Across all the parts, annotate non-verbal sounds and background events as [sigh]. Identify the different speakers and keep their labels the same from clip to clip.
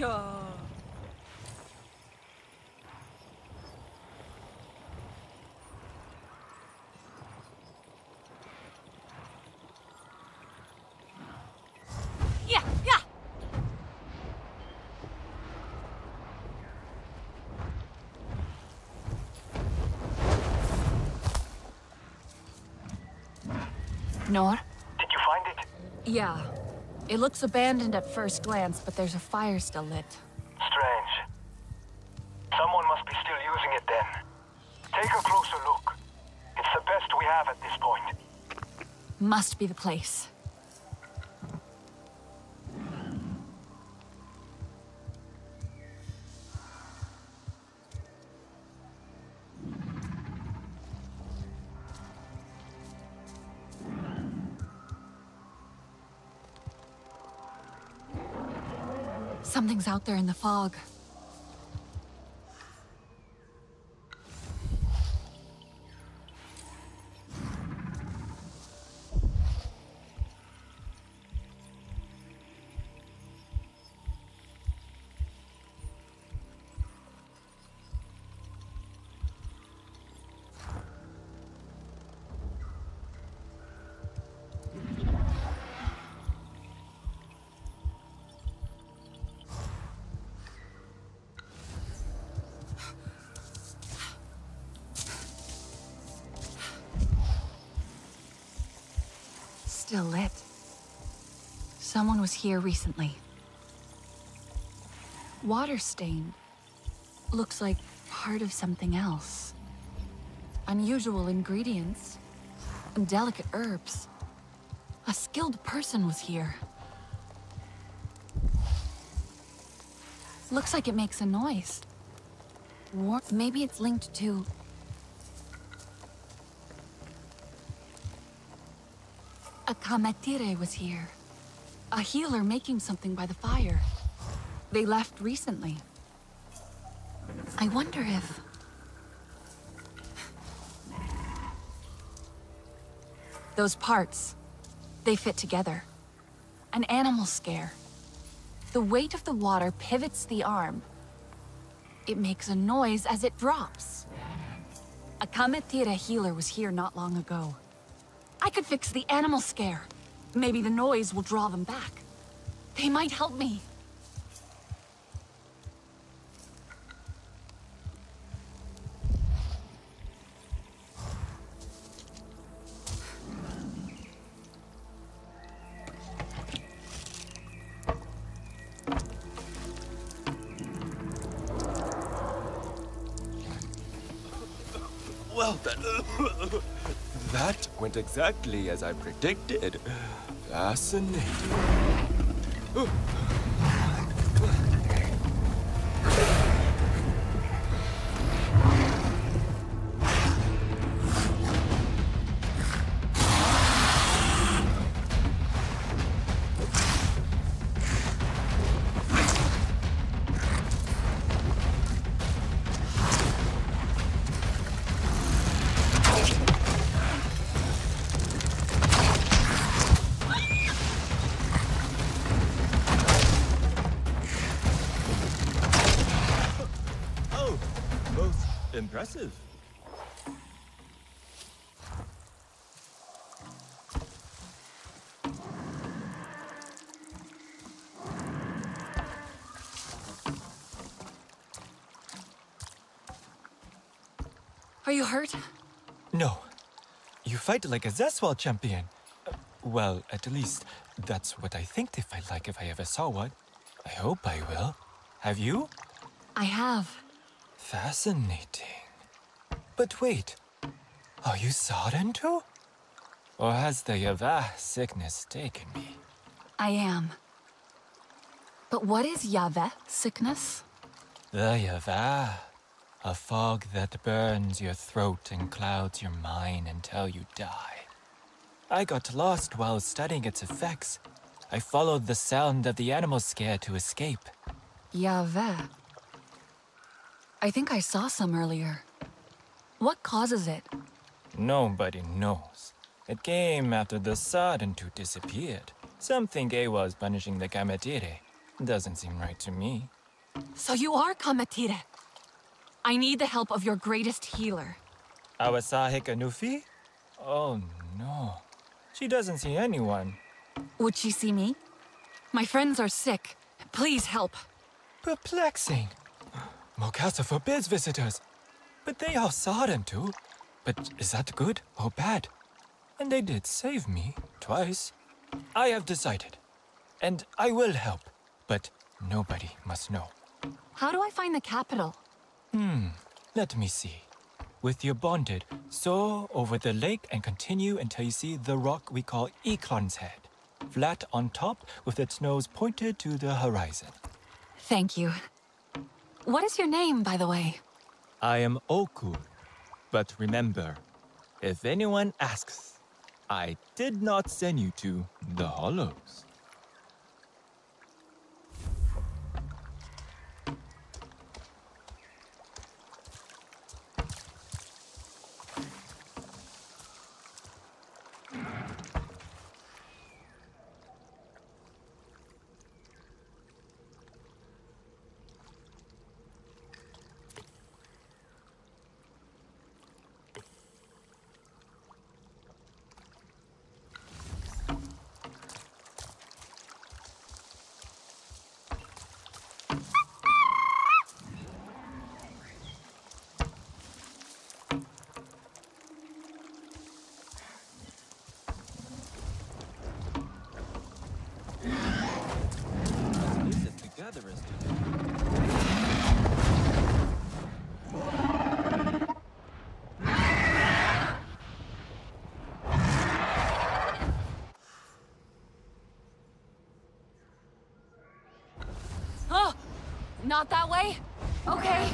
Speaker 1: Yeah. Yeah, yeah.
Speaker 2: Nor?
Speaker 3: Did you find it?
Speaker 2: Yeah. It looks abandoned at first glance, but there's a fire still lit.
Speaker 3: Strange. Someone must be still using it then. Take a closer look. It's the best we have at this point.
Speaker 2: Must be the place. Something's out there in the fog. Still lit. Someone was here recently. Water stained. Looks like part of something else. Unusual ingredients. Delicate herbs. A skilled person was here. Looks like it makes a noise. War maybe it's linked to... A Kametire was here. A healer making something by the fire. They left recently. I wonder if... Those parts, they fit together. An animal scare. The weight of the water pivots the arm. It makes a noise as it drops. A Kametire healer was here not long ago. I could fix the animal scare. Maybe the noise will draw them back. They might help me.
Speaker 4: Well, that, [laughs] that went exactly as I predicted. Fascinating. Impressive.
Speaker 2: Are you hurt?
Speaker 4: No. You fight like a Zeswal champion. Uh, Well, at least, that's what I think they fight like if I ever saw one. I hope I will. Have you?
Speaker 2: I have.
Speaker 4: Fascinating. But wait. Are you Sarentu? Or has the Yavah sickness taken me?
Speaker 2: I am. But what is Yave sickness?
Speaker 4: The Yavah. A fog that burns your throat and clouds your mind until you die. I got lost while studying its effects. I followed the sound of the animal scare to escape.
Speaker 2: Yave. I think I saw some earlier. What causes it?
Speaker 4: Nobody knows. It came after the Sarentu disappeared. Some think Eywa was punishing the Kametire. Doesn't seem right to me.
Speaker 2: So you are Kametire. I need the help of your greatest healer.
Speaker 4: Our Tsahik Anufi? Oh no. She doesn't see anyone.
Speaker 2: Would she see me? My friends are sick. Please help.
Speaker 4: Perplexing. Mokasa forbids visitors. But they all saw them too. But is that good or bad? And they did save me twice. I have decided. And I will help. But nobody must know.
Speaker 2: How do I find the capital?
Speaker 4: Hmm, let me see. With your bonded, soar over the lake and continue until you see the rock we call Ikran's Head. Flat on top with its nose pointed to the horizon.
Speaker 2: Thank you. What is your name, by the way?
Speaker 4: I am Oku. But remember, if anyone asks, I did not send you to the Hollows.
Speaker 2: Not that way? Okay.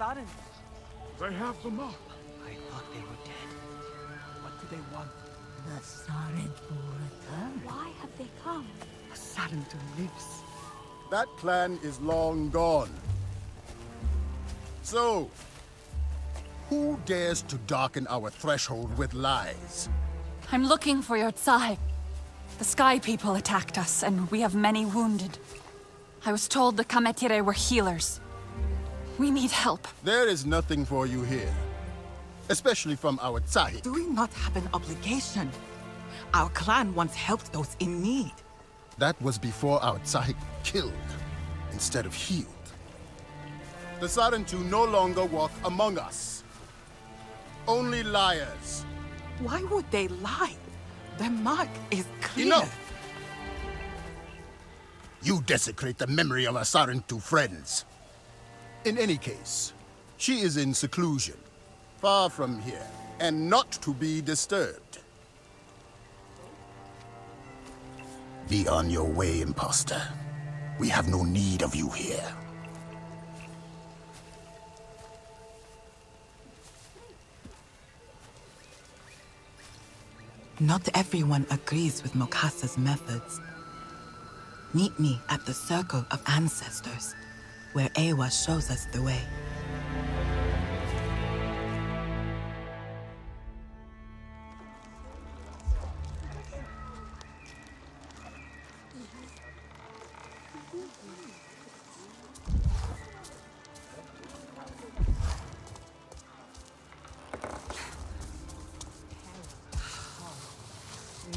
Speaker 1: Asarin.
Speaker 5: They have them up.
Speaker 1: I thought they were dead. What do they want?
Speaker 6: The Saren will return.
Speaker 2: Why have they come?
Speaker 1: Asarin lives.
Speaker 5: That plan is long gone. So, who dares to darken our threshold with lies?
Speaker 2: I'm looking for your Tsai. The Sky People attacked us, and we have many wounded. I was told the Kametire were healers. We need help.
Speaker 5: There is nothing for you here. Especially from our Tsahik.
Speaker 7: Do we not have an obligation? Our clan once helped those in need.
Speaker 5: That was before our Tsahik killed instead of healed. The Sarentu no longer walk among us. Only liars.
Speaker 7: Why would they lie? Their mark is clear.
Speaker 5: Enough! You desecrate the memory of our Sarentu friends. In any case, she is in seclusion, far from here, and not to be disturbed. Be on your way, impostor. We have no need of you here.
Speaker 7: Not everyone agrees with Mokasa's methods. Meet me at the Circle of Ancestors, where Eywa shows us the way.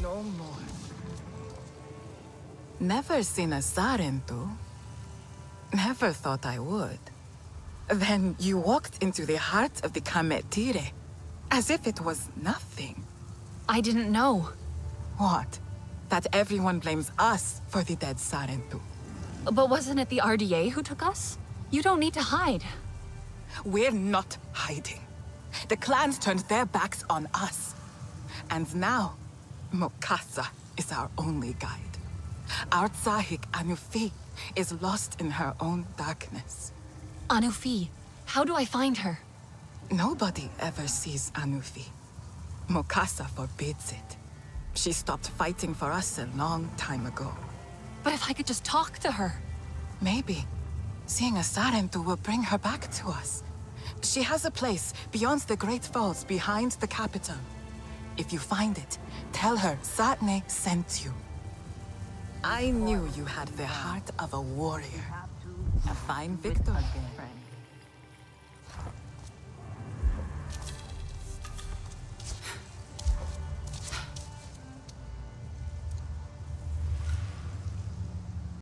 Speaker 7: No more. Never seen a Sarentu. Never thought I would. Then you walked into the heart of the Kametire, as if it was nothing.
Speaker 2: I didn't know.
Speaker 7: What? That everyone blames us for the dead Sarentu.
Speaker 2: But wasn't it the RDA who took us? You don't need to hide.
Speaker 7: We're not hiding. The clans turned their backs on us. And now, Mokasa is our only guide. Our Tsahik Anufi is lost in her own darkness.
Speaker 2: Anufi, how do I find her?
Speaker 7: Nobody ever sees Anufi. Mokasa forbids it. She stopped fighting for us a long time ago.
Speaker 2: But if I could just talk to her.
Speaker 7: Maybe. Seeing a Sarentu will bring her back to us. She has a place beyond the Great Falls behind the capital. If you find it, tell her Satne sent you. I knew you had the heart of a warrior. A fine victor, friend.